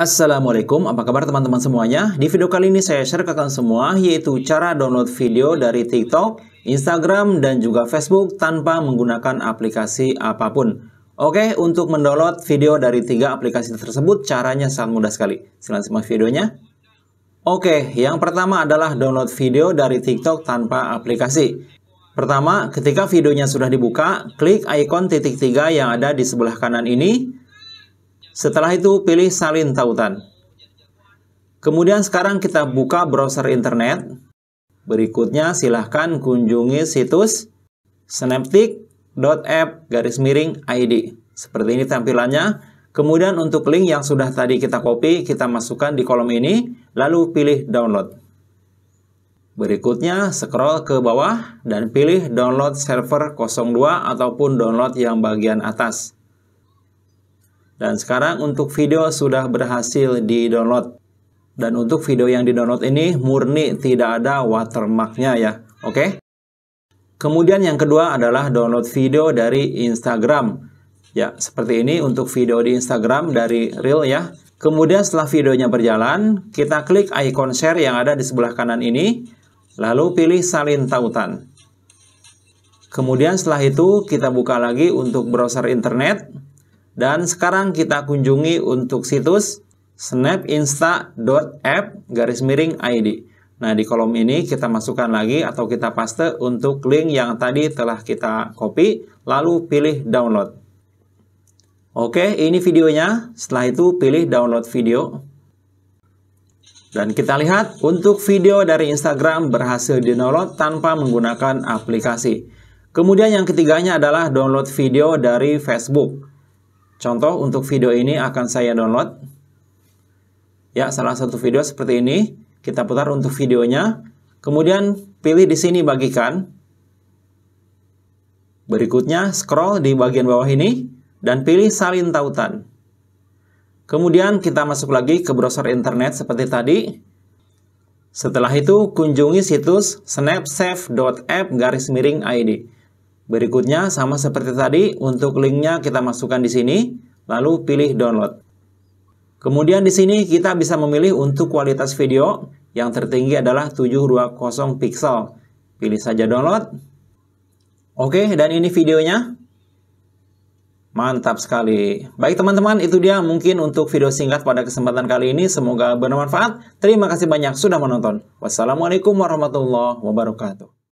Assalamualaikum, apa kabar teman-teman semuanya? Di video kali ini saya share ke kalian semua yaitu cara download video dari TikTok, Instagram, dan juga Facebook tanpa menggunakan aplikasi apa pun. Oke, untuk mendownload video dari tiga aplikasi tersebut caranya sangat mudah sekali. Silahkan simak videonya. Oke, yang pertama adalah download video dari TikTok tanpa aplikasi. Pertama, ketika videonya sudah dibuka, klik ikon titik tiga yang ada di sebelah kanan ini, setelah itu pilih salin tautan. Kemudian sekarang kita buka browser internet. Berikutnya silahkan kunjungi situs snaptik.app garis miring ID. Seperti ini tampilannya. Kemudian untuk link yang sudah tadi kita copy, kita masukkan di kolom ini, lalu pilih download. Berikutnya scroll ke bawah dan pilih download server 02 ataupun download yang bagian atas. Dan sekarang untuk video sudah berhasil di-download. Dan untuk video yang di-download ini murni tidak ada watermarknya ya. Oke. Kemudian yang kedua adalah download video dari Instagram. Ya, seperti ini untuk video di Instagram dari Reel ya. Kemudian setelah videonya berjalan, kita klik icon share yang ada di sebelah kanan ini, lalu pilih salin tautan. Kemudian setelah itu kita buka lagi untuk browser internet, dan sekarang kita kunjungi untuk situs snapinsta.app garis miring ID. Nah, di kolom ini kita masukkan lagi atau kita paste untuk link yang tadi telah kita copy, lalu pilih download. Oke, ini videonya. Setelah itu pilih download video. Dan kita lihat untuk video dari Instagram berhasil di-download tanpa menggunakan aplikasi. Kemudian yang ketiganya adalah download video dari Facebook. Contoh untuk video ini akan saya download. Ya, salah satu video seperti ini. Kita putar untuk videonya. Kemudian pilih di sini bagikan. Berikutnya scroll di bagian bawah ini dan pilih salin tautan. Kemudian kita masuk lagi ke browser internet seperti tadi. Setelah itu kunjungi situs snapsave.app garis miring ID. Berikutnya sama seperti tadi, untuk linknya kita masukkan di sini, lalu pilih download. Kemudian di sini kita bisa memilih untuk kualitas video, yang tertinggi adalah 720 pixel. Pilih saja download. Oke, dan ini videonya. Mantap sekali. Baik teman-teman, itu dia mungkin untuk video singkat pada kesempatan kali ini. Semoga bermanfaat. Terima kasih banyak sudah menonton. Wassalamualaikum warahmatullahi wabarakatuh.